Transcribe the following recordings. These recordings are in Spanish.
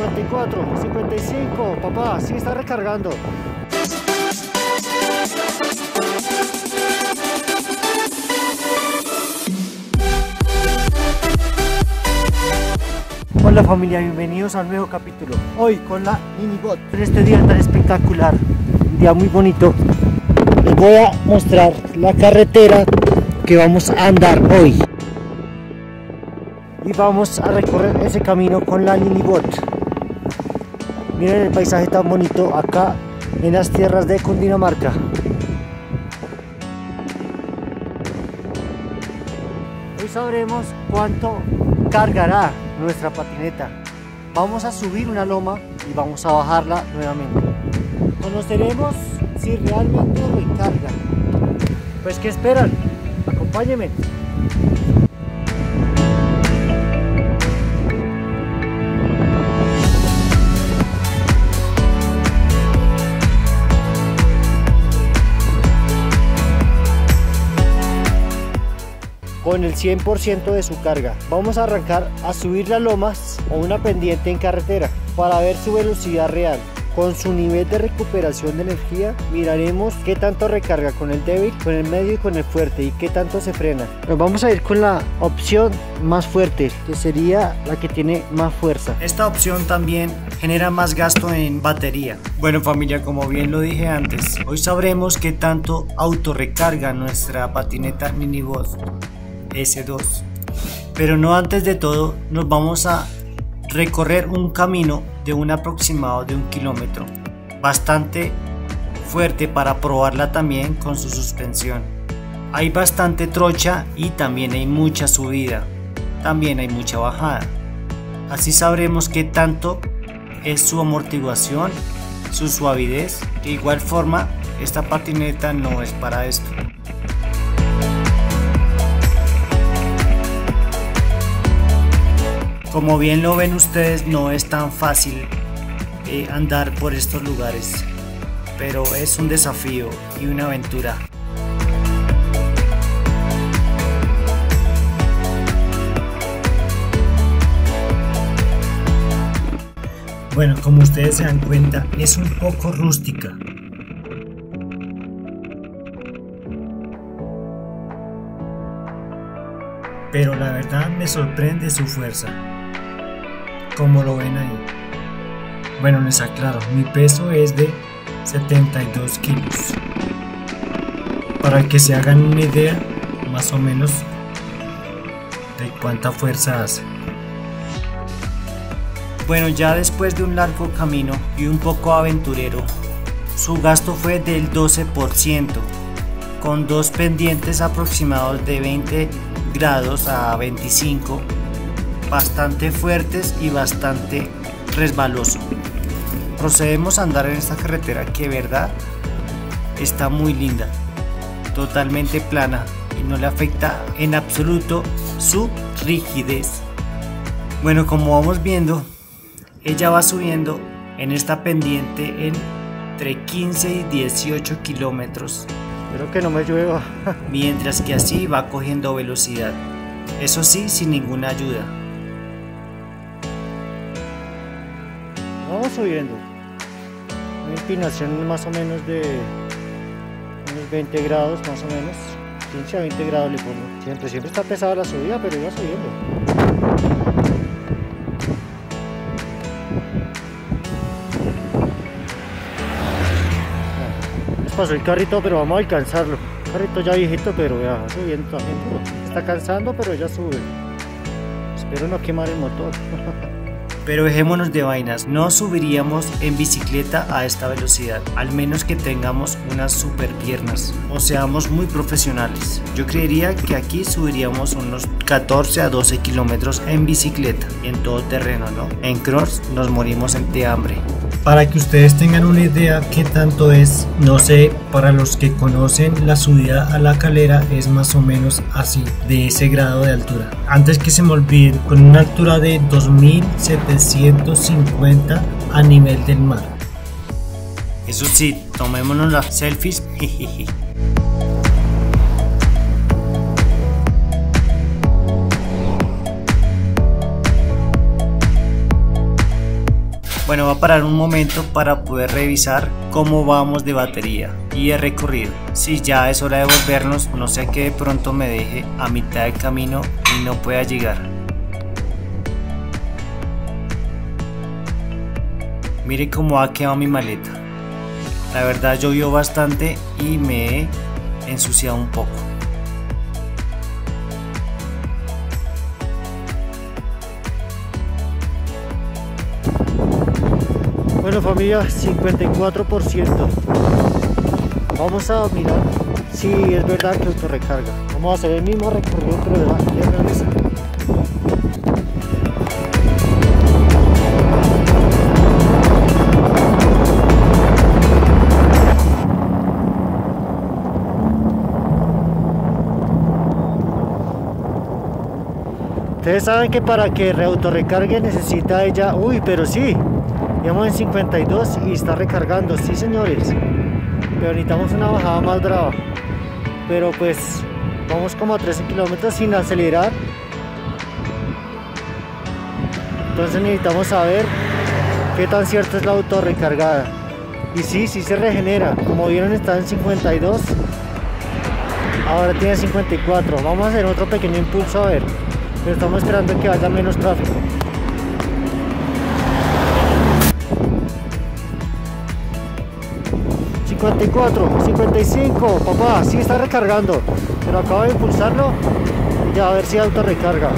54, 55, papá, sí está recargando. Hola familia, bienvenidos a un nuevo capítulo. Hoy con la Minibot. En este día tan espectacular, un día muy bonito, les voy a mostrar la carretera que vamos a andar hoy. Y vamos a recorrer ese camino con la Minibot. Miren el paisaje tan bonito acá en las tierras de Cundinamarca. Hoy sabremos cuánto cargará nuestra patineta. Vamos a subir una loma y vamos a bajarla nuevamente. Conoceremos si realmente recarga. Pues ¿qué esperan? Acompáñenme. Con el 100% de su carga. Vamos a arrancar a subir las lomas o una pendiente en carretera para ver su velocidad real. Con su nivel de recuperación de energía miraremos qué tanto recarga con el débil, con el medio y con el fuerte y qué tanto se frena. Nos vamos a ir con la opción más fuerte, que sería la que tiene más fuerza. Esta opción también genera más gasto en batería. Bueno familia, como bien lo dije antes, hoy sabremos qué tanto autorrecarga nuestra patineta Minibot. S2. Pero no antes de todo nos vamos a recorrer un camino de un aproximado de un kilómetro. Bastante fuerte para probarla también con su suspensión. Hay bastante trocha y también hay mucha subida. También hay mucha bajada. Así sabremos qué tanto es su amortiguación, su suavidez. De igual forma, esta patineta no es para esto. Como bien lo ven ustedes, no es tan fácil eh, andar por estos lugares, pero es un desafío y una aventura. Bueno, como ustedes se dan cuenta, es un poco rústica. Pero la verdad me sorprende su fuerza como lo ven ahí. Bueno, les aclaro, mi peso es de 72 kilos. Para que se hagan una idea, más o menos, de cuánta fuerza hace. Bueno, ya después de un largo camino y un poco aventurero, su gasto fue del 12%, con dos pendientes aproximados de 20 grados a 25 bastante fuertes y bastante resbaloso. Procedemos a andar en esta carretera que verdad está muy linda, totalmente plana y no le afecta en absoluto su rigidez. Bueno, como vamos viendo, ella va subiendo en esta pendiente entre 15 y 18 kilómetros. Espero que no me llueva. mientras que así va cogiendo velocidad. Eso sí, sin ninguna ayuda. Vamos subiendo. Una inclinación más o menos de unos 20 grados más o menos. 15 a 20 grados le pongo. Siempre, siempre está pesada la subida, pero iba subiendo. Pasó el carrito, pero vamos a alcanzarlo. carrito ya viejito, pero va subiendo también. Está cansando, pero ya sube. Espero no quemar el motor. Pero dejémonos de vainas, no subiríamos en bicicleta a esta velocidad, al menos que tengamos unas super piernas o seamos muy profesionales. Yo creería que aquí subiríamos unos 14 a 12 kilómetros en bicicleta, en todo terreno, ¿no? En cross nos morimos de hambre. Para que ustedes tengan una idea qué tanto es, no sé, para los que conocen la subida a la calera es más o menos así, de ese grado de altura. Antes que se me olviden, con una altura de 2750 a nivel del mar. Eso sí, tomémonos las selfies. Bueno, va a parar un momento para poder revisar cómo vamos de batería y el recorrido. Si ya es hora de volvernos, no sé que de pronto me deje a mitad del camino y no pueda llegar. Mire cómo ha quedado mi maleta. La verdad llovió bastante y me he ensuciado un poco. Familia, 54%. Vamos a mirar si es verdad que auto recarga. Vamos a hacer el mismo recorrido pero de, de regresa. Ustedes saben que para que reautorrecargue necesita ella... Uy, pero sí, Íbamos en 52 y está recargando, sí señores. Pero necesitamos una bajada más brava. Pero pues vamos como a 13 kilómetros sin acelerar. Entonces necesitamos saber qué tan cierto es la autorrecargada. Y sí, sí se regenera. Como vieron está en 52. Ahora tiene 54. Vamos a hacer otro pequeño impulso a ver. Pero estamos esperando que haya menos tráfico. 54, 55, papá, sí está recargando, pero acabo de impulsarlo y ya a ver si auto recarga.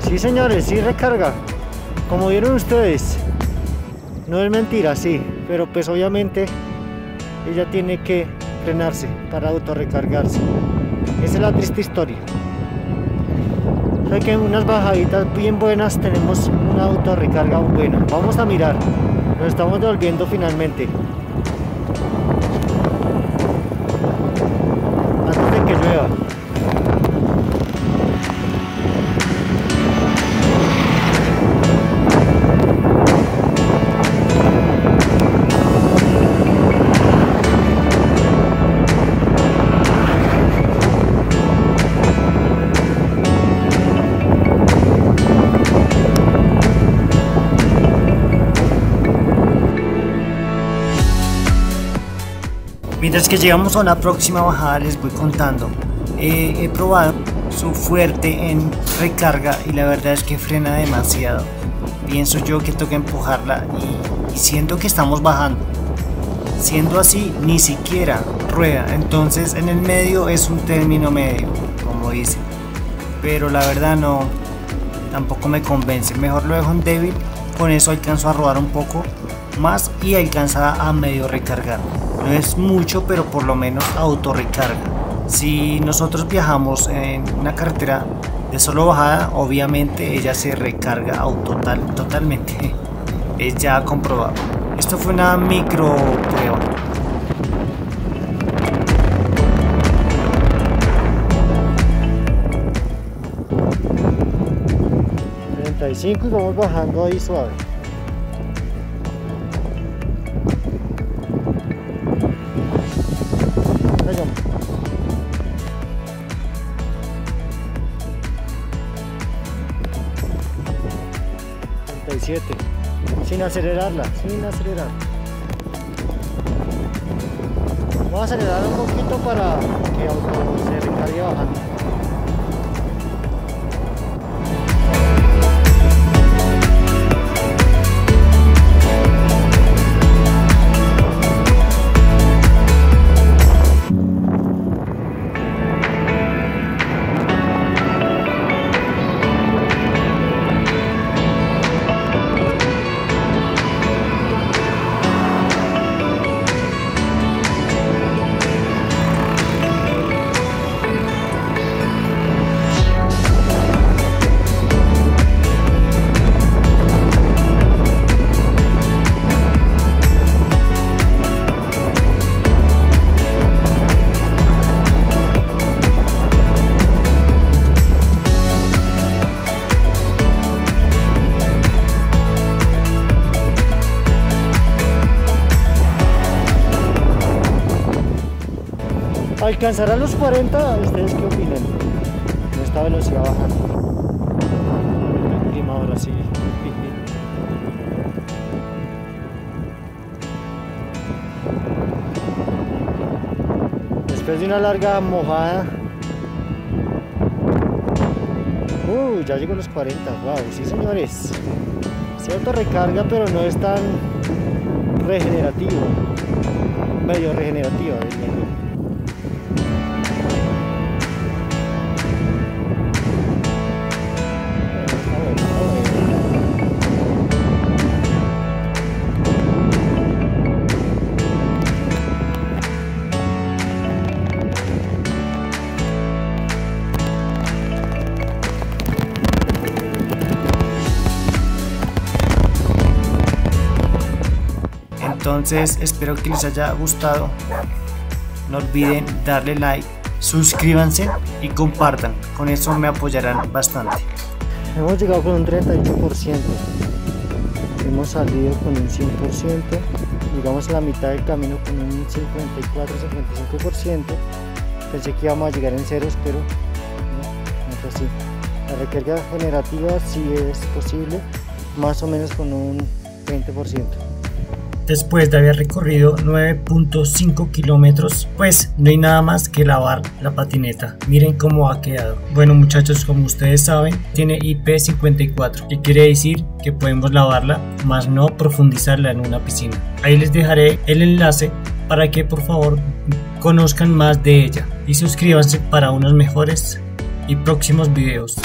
Sí señores, sí recarga, como vieron ustedes, no es mentira, sí, pero pues obviamente ella tiene que frenarse para autorrecargarse. Esa es la triste historia que unas bajaditas bien buenas tenemos una auto recarga buena. Vamos a mirar. Nos estamos devolviendo finalmente. Mientras que llegamos a una próxima bajada les voy contando. he probado su fuerte en recarga y la verdad es que frena demasiado. Pienso yo que toca empujarla y, siento que estamos bajando. Siendo así, ni siquiera rueda. Entonces en el medio es un término medio, como dice. Pero la verdad no, tampoco me convence. Mejor lo dejo en débil. Con eso alcanzo a rodar un poco más y alcanza a medio recargar. No es mucho, pero por lo menos autorrecarga. Si nosotros viajamos en una carretera de solo bajada, obviamente ella se recarga total, totalmente. Es ya comprobado. Esto fue una micro prueba. y vamos bajando ahí suave. 37 sin acelerarla, sin acelerar. Vamos a acelerar un poquito para que auto se recargue bajando. ¿Alcanzará los 40? ¿Ustedes qué opinan? esta velocidad bajando. El clima ahora sí. Después de una larga mojada. Uh, ya llegó a los 40. Wow, sí señores. Se recarga, pero no es tan regenerativo. Medio regenerativo, Entonces espero que les haya gustado. No olviden darle like, suscríbanse y compartan. Con eso me apoyarán bastante. Hemos llegado con un 38%. Hemos salido con un 100%. Llegamos a la mitad del camino con un 54-55%. Pensé que íbamos a llegar en ceros, pero no, no fue así. La recarga generativa sí es posible, más o menos con un 20%. Después de haber recorrido 9.5 kilómetros, pues no hay nada más que lavar la patineta. Miren cómo ha quedado. Bueno muchachos, como ustedes saben, tiene IP54, que quiere decir que podemos lavarla, más no profundizarla en una piscina. Ahí les dejaré el enlace para que por favor conozcan más de ella y suscríbanse para unos mejores y próximos videos.